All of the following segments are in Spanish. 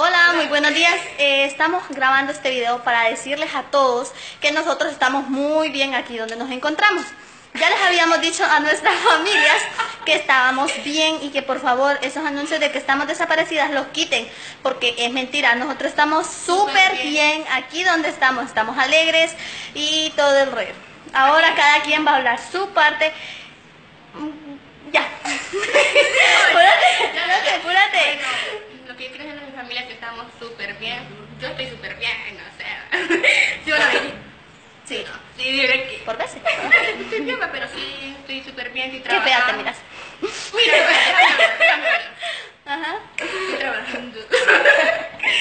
Hola, muy buenos días. Eh, estamos grabando este video para decirles a todos que nosotros estamos muy bien aquí donde nos encontramos. Ya les habíamos dicho a nuestras familias que estábamos bien y que por favor esos anuncios de que estamos desaparecidas los quiten, porque es mentira, nosotros estamos súper bien. aquí donde estamos, estamos alegres y todo el rollo. Ahora cada quien va a hablar su parte. Mm, ya. apúrate, apúrate, lo que yo quiero decir a mi familia es que estamos súper bien. Yo estoy súper bien, no sé. ¿Sí o no? Sí. Sí, diré que... Por Estoy bien, pero sí, estoy súper bien, estoy Qué trabajando. fea te miras. Mira, Ajá. estoy trabajando.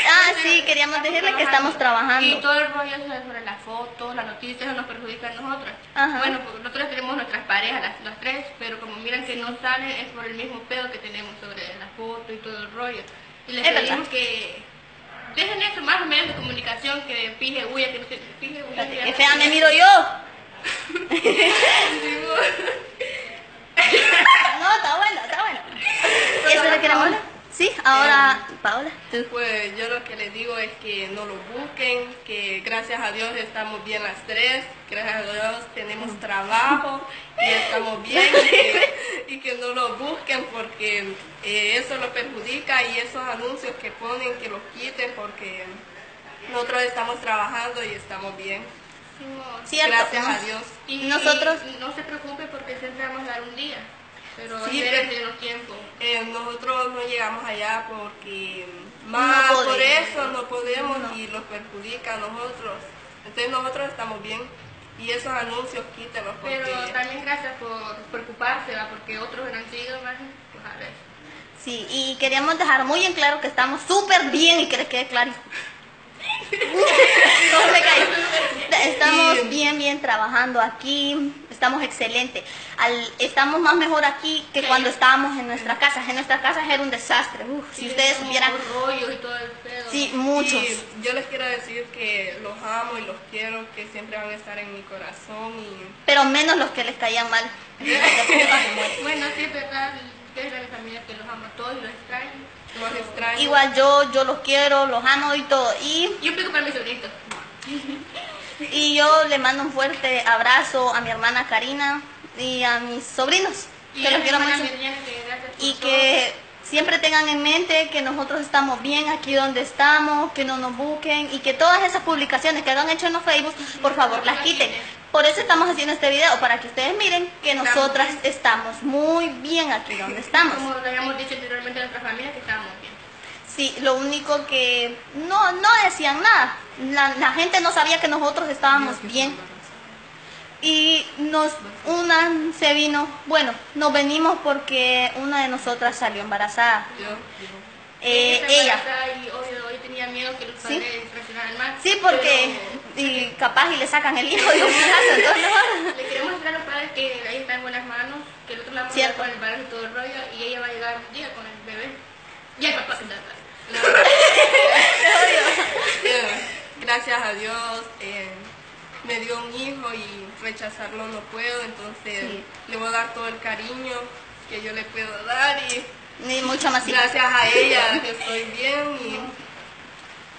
Ah, sí, queríamos decirle que estamos Y trabajando. todo el rollo sobre las fotos, las noticias, nos perjudica a nosotros. Ajá. Bueno, porque nosotros tenemos nuestras parejas, las, las tres, pero como miran que no salen, es por el mismo pedo que tenemos sobre la foto y todo el rollo. Y les Es pedimos verdad. que dejen eso más o menos de comunicación, que pije huya, que no se pije huya. Que Qué fea me miro yo. No, está bueno, está bueno. ¿Y eso queremos hablar? Sí, ahora, Paola, tú. Pues yo lo que les digo es que no lo busquen, que gracias a Dios estamos bien las tres, gracias a Dios tenemos trabajo y estamos bien y que, y que no lo busquen porque eh, eso lo perjudica y esos anuncios que ponen que los quiten porque nosotros estamos trabajando y estamos bien. Cierto. Gracias a Dios. Y Nosotros- no se preocupe porque siempre vamos a dar un día. Pero Sí, los tiempos. Eh, nosotros no llegamos allá porque más No por eso no podemos y los perjudica a nosotros. Entonces nosotros estamos bien y esos anuncios quítenlos porque Pero también gracias por preocuparse, ¿va? porque otros han sido más, pues a ver. Sí, y queríamos dejar muy en claro que estamos súper bien y que les quede claro. No me callo. Bien, trabajando aquí, estamos excelente. Al, estamos más mejor aquí que cuando estábamos en nuestras casas. En nuestras casas era un desastre. Uf, si ustedes supieran, rollos y todo el pedo. sí, muchos. Y yo les quiero decir que los amo y los quiero, que siempre van a estar en mi corazón y Pero menos los que les caían mal. Bueno, sí es verdad, ustedes eran mi familia que los amo a todos y los extraño. los extraño. Igual yo, yo los quiero, los amo y todo. Y Yo explico para mis. Y yo le mando un fuerte abrazo a mi hermana Karina y a mis sobrinos, Y que los quiero mucho. Y que siempre tengan en mente que nosotros estamos bien aquí donde estamos, que no nos busquen y que todas esas publicaciones que han hecho en los Facebook, por favor, las quiten. Por eso estamos haciendo este video, para que ustedes miren que nosotras estamos muy bien aquí donde estamos. Como lo habíamos dicho anteriormente a nuestra familia, que estábamos bien. Sí, lo único que no, no decían nada. La, la gente no sabía que nosotros estábamos bien. Y nos, una se vino, bueno, nos venimos porque una de nosotras salió embarazada. Yo, Eh, ella. embarazada Y obvio, hoy tenía miedo que los Sí. padres traicionaran más. Sí, porque pero y capaz y le sacan el hijo de un entonces no. Le queremos decir a los padres que ahí está en buenas manos, que nosotros la vamos a con el embarazo y todo el rollo, y ella va a llegar un día con el bebé. Y el papá se está gracias a Dios eh, me dio un hijo y rechazarlo no puedo, entonces Sí. le voy a dar todo el cariño que yo le puedo dar y Ni mucho más. gracias a ella que estoy bien y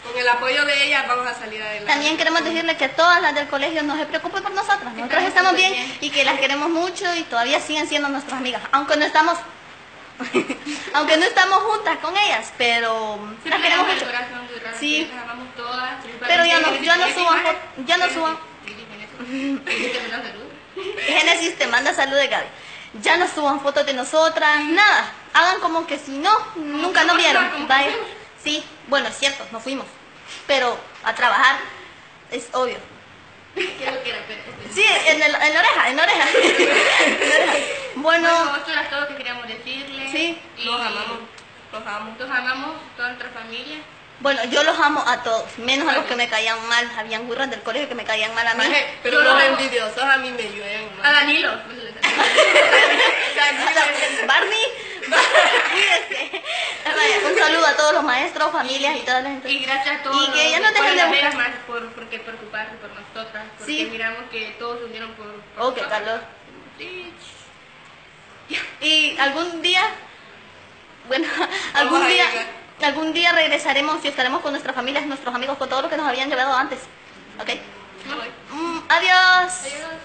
con el apoyo de ella vamos a salir adelante. También queremos decirle que todas las del colegio no se preocupen por nosotras. Nosotros estamos bien y que las queremos mucho y todavía siguen siendo nuestras amigas. Aunque no estamos, aunque no estamos juntas con ellas, pero las Siempre queremos mucho. corazón, de Sí. Las todas. Pero ya no- ya no fo- ya no salud. Génesis te manda saludos, Gaby. Ya no suban fotos de nosotras, nada. Hagan como que si no, nunca nos no vieron. fuimos. Sí, bueno, es cierto, nos fuimos. Pero a trabajar es obvio. Sí, en, el, en la oreja, en la oreja. En la oreja. Bueno, Bueno, esto era todo lo que queríamos decirles. Sí. Y Los amamos, los amo. Los amamos, toda nuestra familia. bueno, yo los amo a todos, menos a los que me caían mal. Habían burras del colegio que me caían mal a mí. Maje, Pero Yo los lo amo. envidiosos a mí me llueven. A maje. Danilo. Barney, cuídese. Un saludo a todos los maestros, familias y toda la gente. Y gracias a todos. Y que ya no por dejen de buscar. demás, por, porque preocuparse por nosotras. Porque Sí. miramos que todos se unieron por. por Oh, qué nosotras. calor. Sí. Y algún día, bueno, algún día, algún día regresaremos y estaremos con nuestras familias, nuestros amigos, con todo lo que nos habían llevado antes. ¿Ok? Mm, adiós. Adiós.